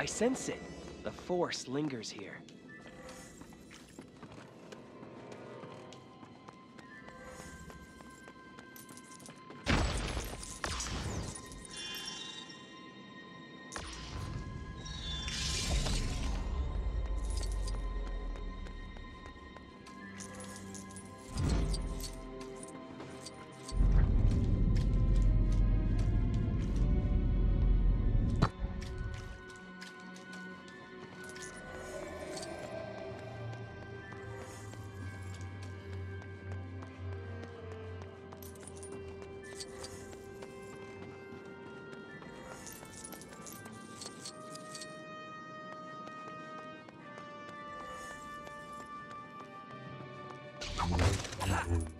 I sense it. The force lingers here. Huh?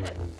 Yeah.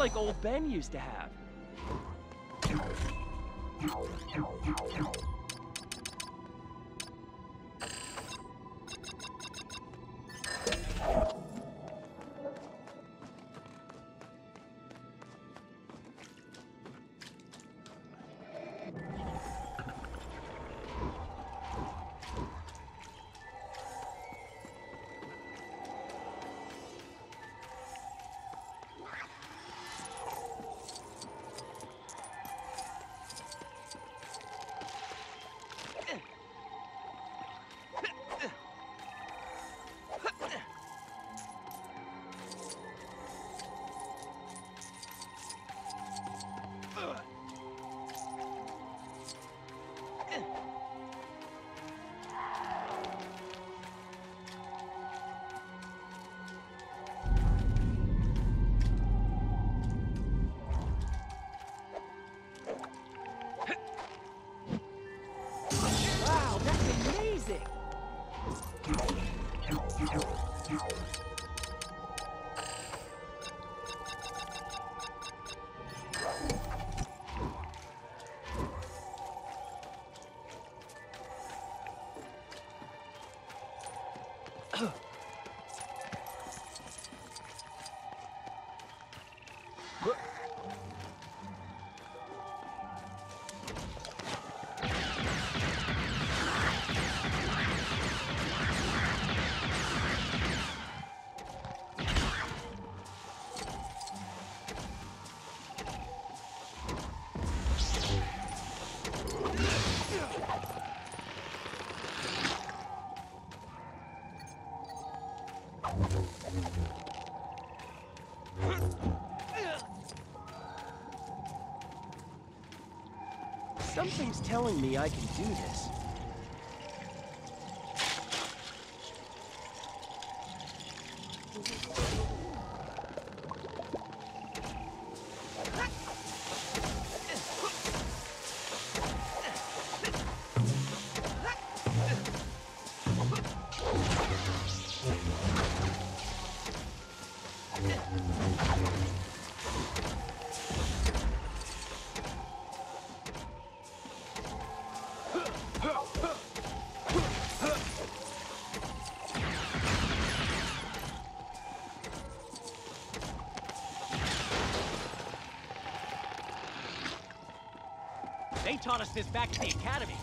Like old Ben used to have. Something's telling me I can do this. Taught us this back at the academy.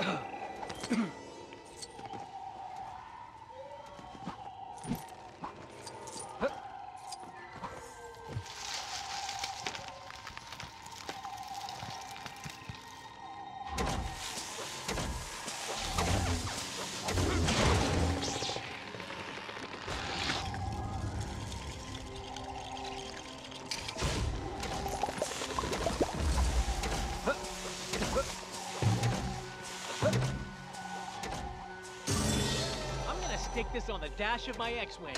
I'm gonna stick this on the dash of my X-Wing.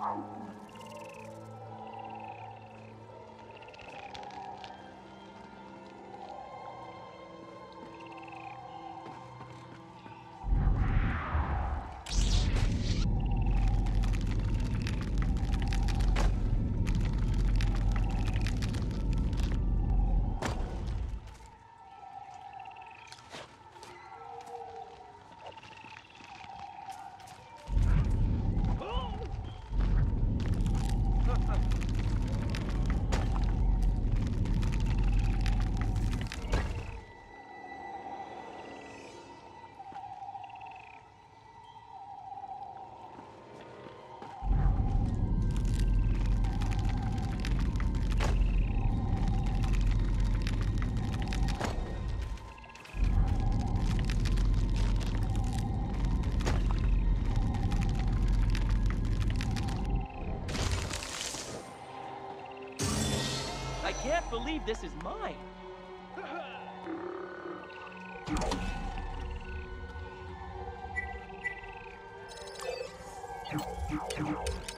I can't believe this is mine.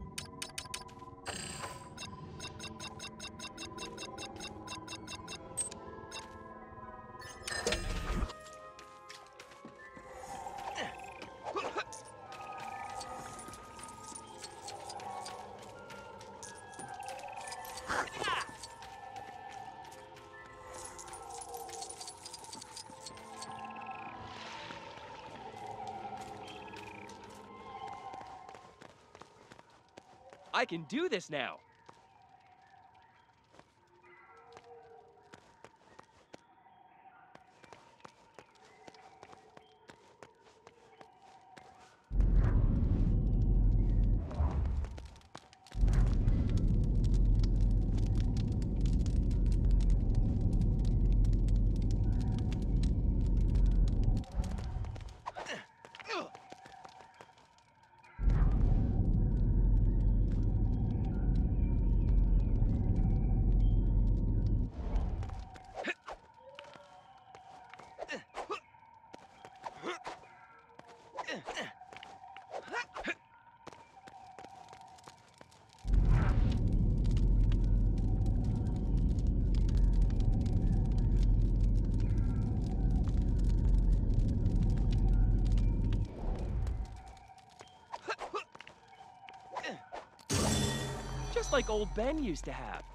I can do this now. Like old Ben used to have.